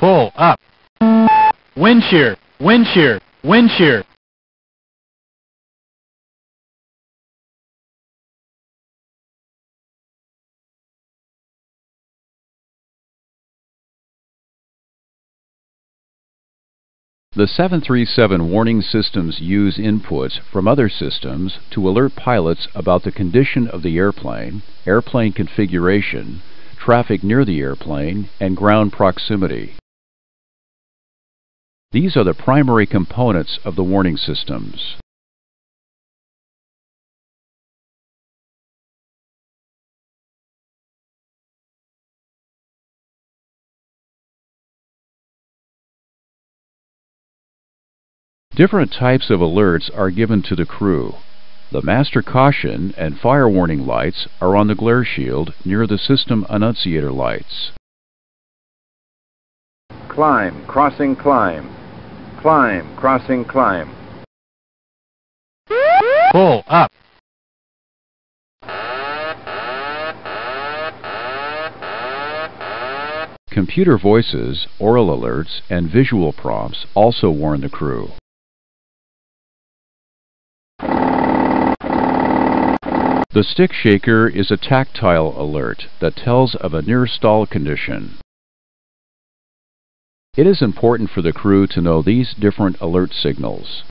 Pull up. Wind shear, wind shear, wind shear. The 737 warning systems use inputs from other systems to alert pilots about the condition of the airplane, airplane configuration, traffic near the airplane, and ground proximity. These are the primary components of the warning systems. Different types of alerts are given to the crew. The master caution and fire warning lights are on the glare shield near the system annunciator lights. Climb, crossing climb. Climb, crossing climb. Pull up. Computer voices, oral alerts, and visual prompts also warn the crew. The stick shaker is a tactile alert that tells of a near stall condition. It is important for the crew to know these different alert signals.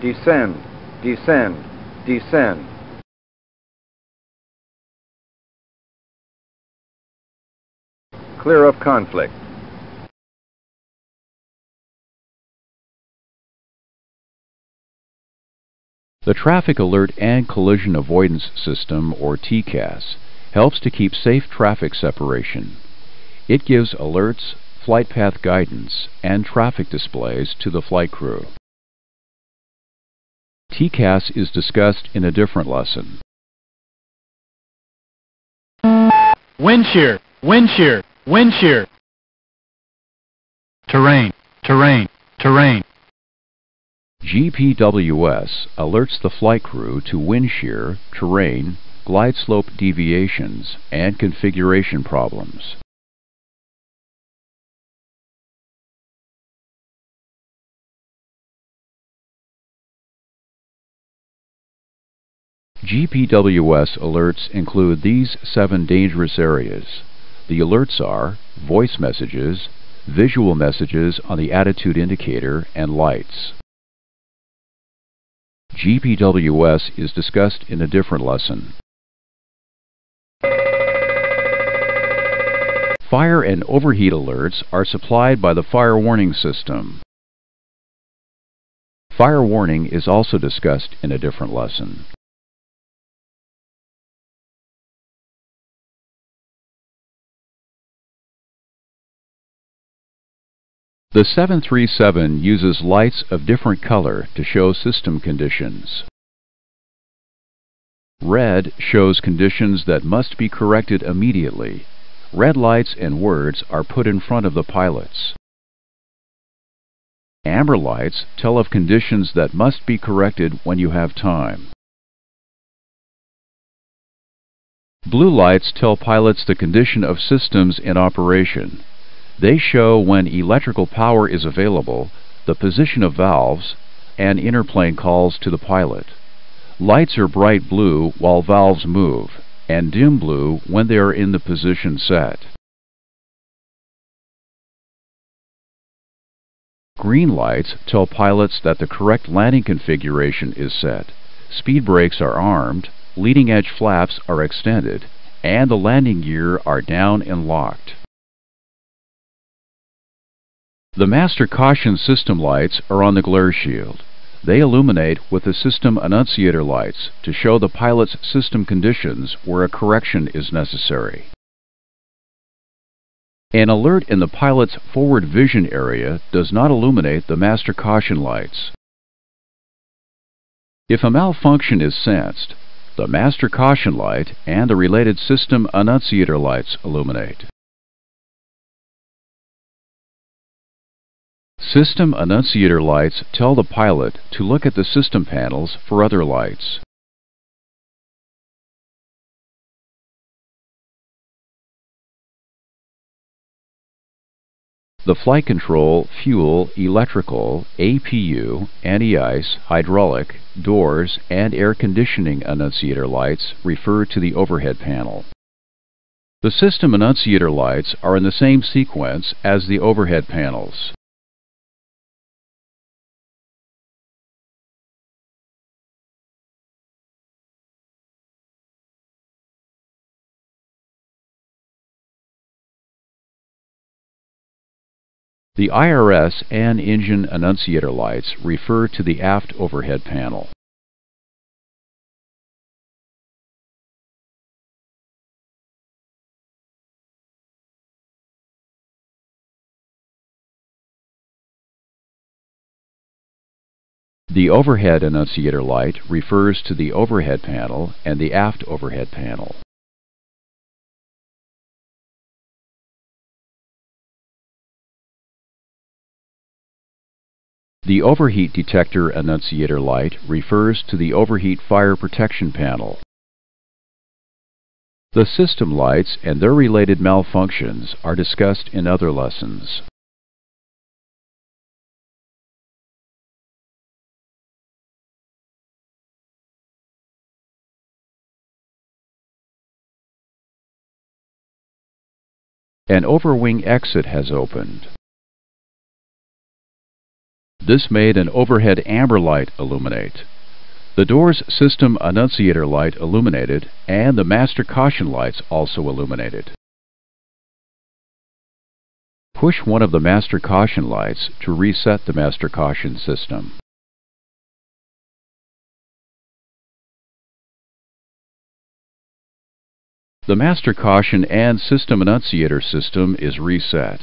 Descend, descend, descend. Clear of conflict. The Traffic Alert and Collision Avoidance System, or TCAS, helps to keep safe traffic separation. It gives alerts, flight path guidance, and traffic displays to the flight crew. TCAS is discussed in a different lesson. Wind shear, wind shear, wind shear. Terrain, terrain, terrain. GPWS alerts the flight crew to wind shear, terrain, glide slope deviations, and configuration problems. GPWS alerts include these seven dangerous areas. The alerts are voice messages, visual messages on the attitude indicator, and lights. GPWS is discussed in a different lesson. Fire and overheat alerts are supplied by the fire warning system. Fire warning is also discussed in a different lesson. The 737 uses lights of different color to show system conditions. Red shows conditions that must be corrected immediately. Red lights and words are put in front of the pilots. Amber lights tell of conditions that must be corrected when you have time. Blue lights tell pilots the condition of systems in operation. They show when electrical power is available, the position of valves, and interphone calls to the pilot. Lights are bright blue while valves move, and dim blue when they are in the position set. Green lights tell pilots that the correct landing configuration is set. Speed brakes are armed, leading edge flaps are extended, and the landing gear are down and locked. The master caution system lights are on the glare shield. They illuminate with the system annunciator lights to show the pilot's system conditions where a correction is necessary. An alert in the pilot's forward vision area does not illuminate the master caution lights. If a malfunction is sensed, the master caution light and the related system annunciator lights illuminate. System annunciator lights tell the pilot to look at the system panels for other lights. The flight control, fuel, electrical, APU, anti-ice, hydraulic, doors, and air conditioning annunciator lights refer to the overhead panel. The system annunciator lights are in the same sequence as the overhead panels. The IRS and engine annunciator lights refer to the aft overhead panel. The overhead annunciator light refers to the overhead panel and the aft overhead panel. The overheat detector annunciator light refers to the overheat fire protection panel. The system lights and their related malfunctions are discussed in other lessons. An overwing exit has opened. This made an overhead amber light illuminate. The door's system annunciator light illuminated and the master caution lights also illuminated. Push one of the master caution lights to reset the master caution system. The master caution and system annunciator system is reset.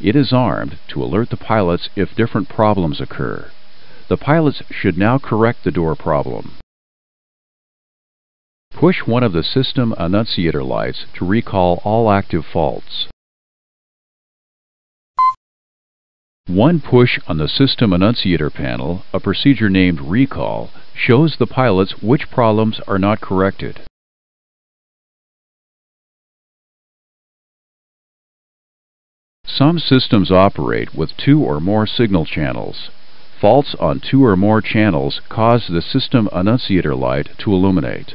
It is armed to alert the pilots if different problems occur. The pilots should now correct the door problem. Push one of the system annunciator lights to recall all active faults. One push on the system annunciator panel, a procedure named recall, shows the pilots which problems are not corrected. Some systems operate with two or more signal channels. Faults on two or more channels cause the system annunciator light to illuminate.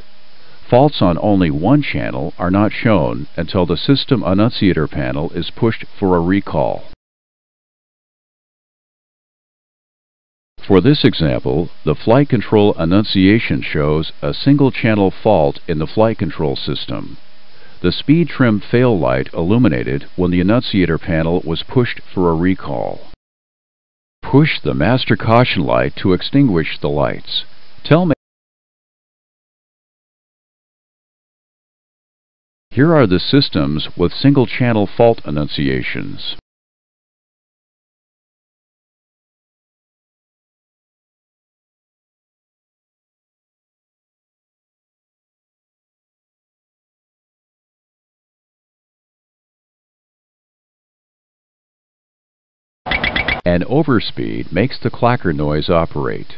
Faults on only one channel are not shown until the system annunciator panel is pushed for a recall. For this example, the flight control annunciation shows a single channel fault in the flight control system. The speed trim fail light illuminated when the annunciator panel was pushed for a recall. Push the master caution light to extinguish the lights. Tell me Here are the systems with single-channel fault annunciations. An overspeed makes the clacker noise operate.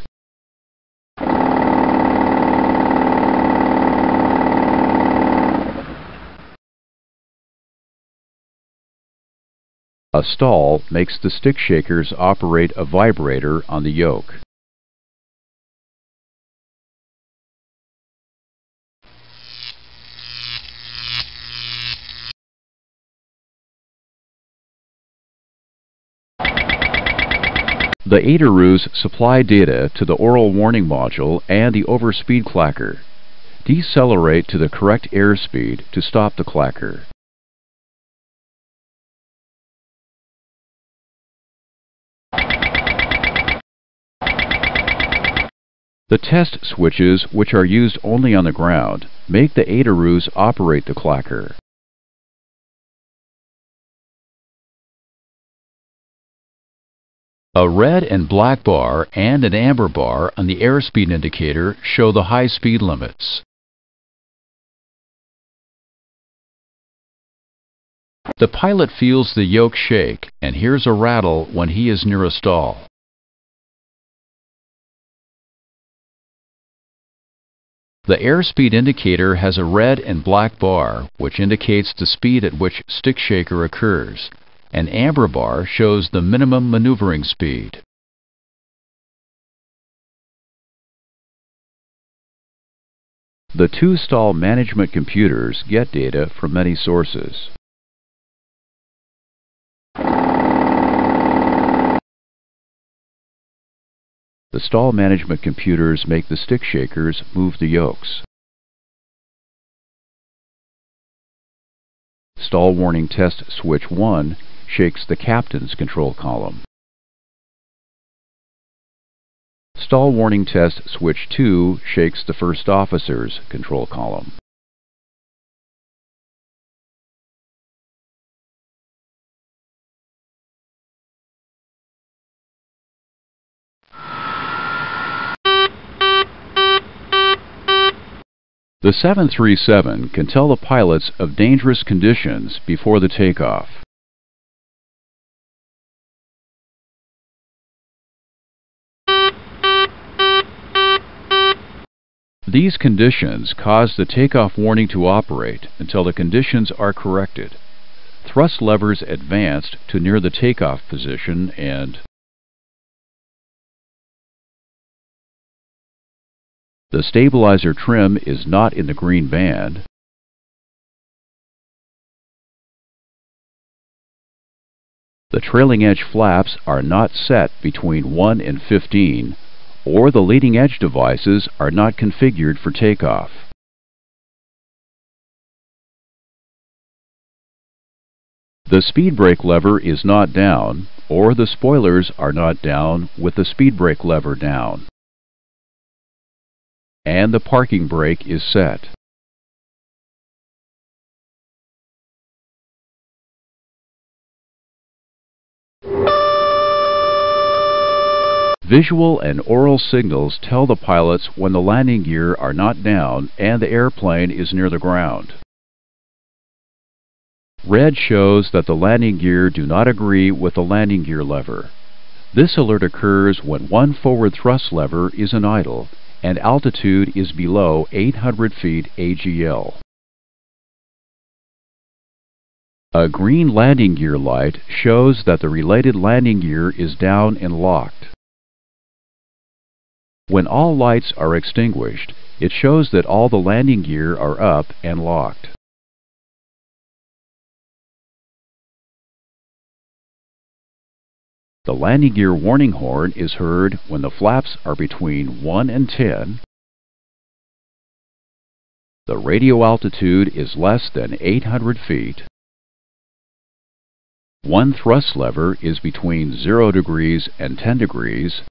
A stall makes the stick shakers operate a vibrator on the yoke. The ADIRUs supply data to the aural warning module and the overspeed clacker. Decelerate to the correct airspeed to stop the clacker. The test switches, which are used only on the ground, make the ADIRUs operate the clacker. A red and black bar and an amber bar on the airspeed indicator show the high speed limits. The pilot feels the yoke shake and hears a rattle when he is near a stall. The airspeed indicator has a red and black bar, which indicates the speed at which stick shaker occurs. An amber bar shows the minimum maneuvering speed. The two stall management computers get data from many sources. The stall management computers make the stick shakers move the yokes. Stall warning test switch 1 shakes the captain's control column. Stall warning test switch 2 shakes the first officer's control column. The 737 can tell the pilots of dangerous conditions before the takeoff. These conditions cause the takeoff warning to operate until the conditions are corrected. Thrust levers advanced to near the takeoff position and The stabilizer trim is not in the green band. The trailing edge flaps are not set between 1 and 15, or the leading edge devices are not configured for takeoff. The speed brake lever is not down, or the spoilers are not down with the speed brake lever down and the parking brake is set. Visual and oral signals tell the pilots when the landing gear are not down and the airplane is near the ground. Red shows that the landing gear do not agree with the landing gear lever. This alert occurs when one forward thrust lever is in idle and altitude is below 800 feet AGL. A green landing gear light shows that the related landing gear is down and locked. When all lights are extinguished, it shows that all the landing gear are up and locked. The landing gear warning horn is heard when the flaps are between 1 and 10. The radio altitude is less than 800 feet. One thrust lever is between 0 degrees and 10 degrees.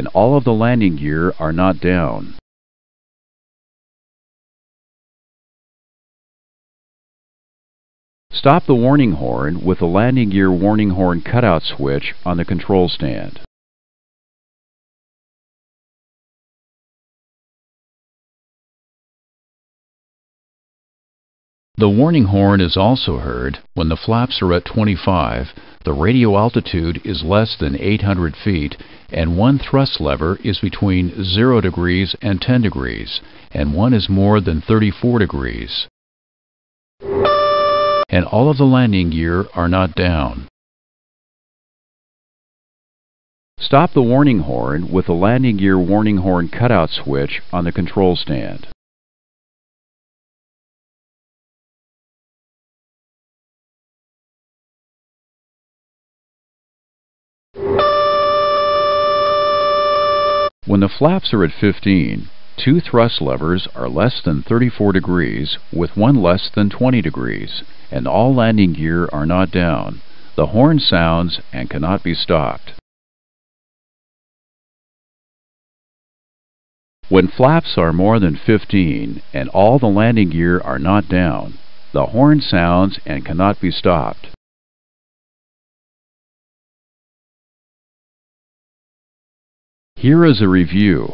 And all of the landing gear are not down. Stop the warning horn with the landing gear warning horn cutout switch on the control stand. The warning horn is also heard when the flaps are at 25, the radio altitude is less than 800 feet, and one thrust lever is between 0 degrees and 10 degrees, and one is more than 34 degrees and all of the landing gear are not down. Stop the warning horn with the landing gear warning horn cutout switch on the control stand. When the flaps are at 15, two thrust levers are less than 34 degrees with one less than 20 degrees and all landing gear are not down. The horn sounds and cannot be stopped. When flaps are more than 15 and all the landing gear are not down, the horn sounds and cannot be stopped. Here is a review.